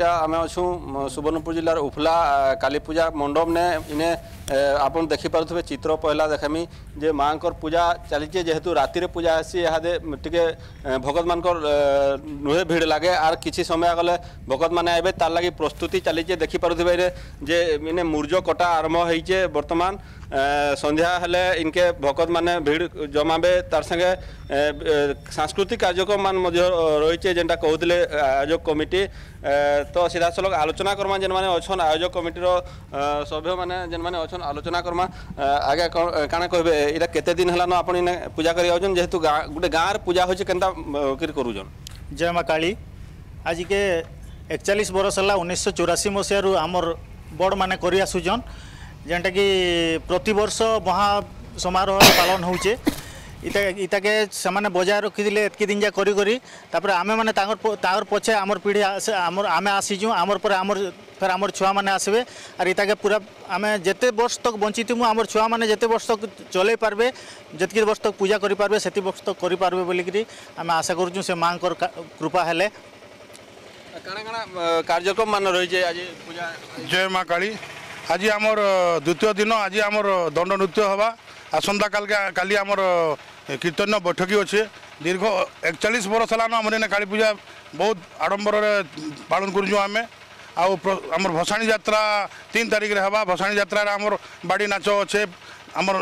ଟା ଆମେ ଅଛୁ ସୁବର୍ଣ୍ଣପୁର ଜିଲ୍ଲାର ଉଫ୍ଲା କାଳୀପୂଜା ମଣ୍ଡପନେ ଇନେ ଆପଣ ଦେଖିପାରୁଥିବେ ଚିତ୍ର ପହିଲା ଦେଖାମି ଯେ ମାଆଙ୍କର ପୂଜା ଚାଲିଛି ଯେହେତୁ ରାତିରେ ପୂଜା ହେସି ଇହାଦେ ଟିକେ ଭଗତମାନଙ୍କର ନୁହେଁ ଭିଡ଼ ଲାଗେ ଆର୍ କିଛି ସମୟ ଗଲେ ଭଗତମାନେ ଏବେ ତାର୍ ଲାଗି ପ୍ରସ୍ତୁତି ଚାଲିଛେ ଦେଖିପାରୁଥିବେ ଯେ ଇନେ ମୂର୍ଜ କଟା ଆରମ୍ଭ ହେଇଛେ ବର୍ତ୍ତମାନ সন্ধ্যা হলে ইনকে ভকত মানে ভিড় জমাবে তার সঙ্গে সাংস্কৃতিক কার্যক্রম মান রয়েছে যেটা কৌলে আয়োজক কমিটি তো সিধাসলখ আলোচনা করমা যে অছন আয়োজক কমিটির সভ্য মানে যে অছন আলোচনা করমা আগে কাণা কহবে এটা কেতে দিন হলান আপন ইনে পূজা করে আছেন যেহেতু গোটে গাঁর পূজা হচ্ছে কেনতা কির করুছন জয় মা কালী আজকে একচাশ বরষ হল উনিশশো চৌরাশি মশিয়ার আমার বড় মানে করে আসুছন যেটাকি প্রতবর্ষ মহা সমারোহ পালন হচ্ছে ইটা ইটাকে সে বজায় রক্ষিলে এতকি দিন যা করি করি তাপরে আমি মানে তাঁর পছে আমার পিঢ়ি আমার আমি আসিছু আমার পরে আমার ফের আমার ছুয়া মানে আসবে আর ইটাকে পুরা আমি যেতে বর্ষ তক বঞ্চিথিমু আমার ছুয়া মানে যেতে বর্ষ তক চলাই পারবে যেতকি বর্ষ তক পূজা করে পারবে সেতি বর্ষ তক করে পারবে বলিকি আমি আশা করছু সে মাঙ্কর কৃপা হলে কানা কানা কার্যক্রম মান রয়েছে আজ পূজা জয় মা কালী আজ আমার দ্বিতীয় দিন আজ আমার দণ্ড নৃত্য হওয়া আসন্তা কালকে কালি আমার কীর্তন বৈঠকি অছে দীর্ঘ একচাশ বর্ষ হল আমার এনে কালী পূজা বহু আড়ম্বরের পালন করছু আমি আমার ভসাণী যাত্রা তিন তারিখে হওয়া ভসাণী যাত্রার আমার বাড়ি নাচ অছে আমার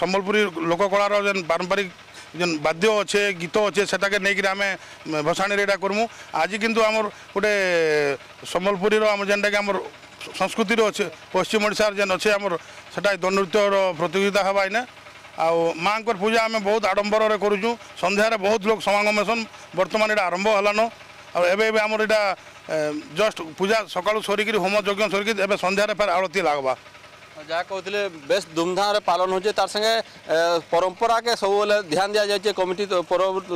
সম্বলপুরী লোককলার যে পারম্পরিক যে বাদ্য অছে গীত অছে সেটাকে নিয়ে আমি ভসাণীরে এটা করমু আজ কিন্তু আমার গোটে সম্বলপুরীর আমার যেটাকি আমার ସଂସ୍କୃତିରେ ଅଛେ ପଶ୍ଚିମ ଓଡ଼ିଶାରେ ଯେନ୍ ଅଛେ ଆମର ସେଟା ଦଣ୍ଡନୃତ୍ୟର ପ୍ରତିଯୋଗିତା ହେବା ଏଇନେ ଆଉ ମାଆଙ୍କର ପୂଜା ଆମେ ବହୁତ ଆଡ଼ମ୍ବରରେ କରୁଛୁ ସନ୍ଧ୍ୟାରେ ବହୁତ ଲୋକ ସମାଗମ ହେସନ୍ ବର୍ତ୍ତମାନ ଏଇଟା ଆରମ୍ଭ ହେଲାନ ଆଉ ଏବେ ଏବେ ଆମର ଏଇଟା ଜଷ୍ଟ ପୂଜା ସକାଳୁ ସରିକିରି ହୋମ ଯଜ୍ଞ ସରିକି ଏବେ ସନ୍ଧ୍ୟାରେ ଫେର ଆଳତୀ ଲାଗ୍ବା जहाँ कहते बे धूमधाम पालन हो तार संगे परंपरा के सब ध्यान दिया जाए कमिटी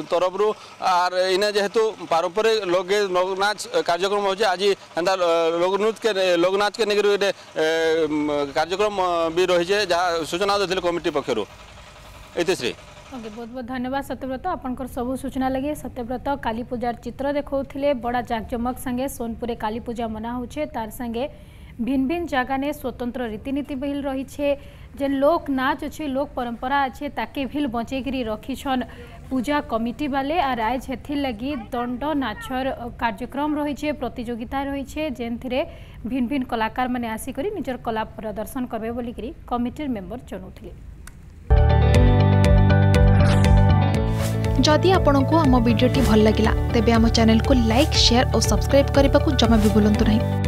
तरफ रू आर इन्हें जेहेतु पारंपरिक लोकगीत लोकनाच कार्यक्रम हो आज एंता लोकनृत्य के लोकनाच के नहीं गोटे कार्यक्रम भी रही है जहाँ सूचना दे कमिटी पक्षर इतिश्री ओके बहुत बहुत धन्यवाद सत्यव्रत आपंकर सब सूचना लगे सत्यव्रत काली पूजार चित्र देखा बड़ा जाकजमक संगे सोनपुर कालीपूजा पूजा मना हो तार संगे भिन्न भिन्न जगह ने स्वतंत्र रीतिनीति बिल रही है जे लोक नाच अच्छे लोक परंपरा अच्छे ताके भी बचेकरी रखीछन पूजा कमिटी वाले आर आयज हेथिर लगी दंड नाचर कार्यक्रम रही है प्रतियोगिता रही है जेन थी भिन्न भिन्न कलाकार मैंने आसिक निजर कला प्रदर्शन करवे बोलिकी कमिटर मेम्बर जनाऊे जदि आपण को आम भिडी भल लगा तेब आम चेल को लाइक सेयार और सब्सक्राइब करने को जमा भी बुलां नहीं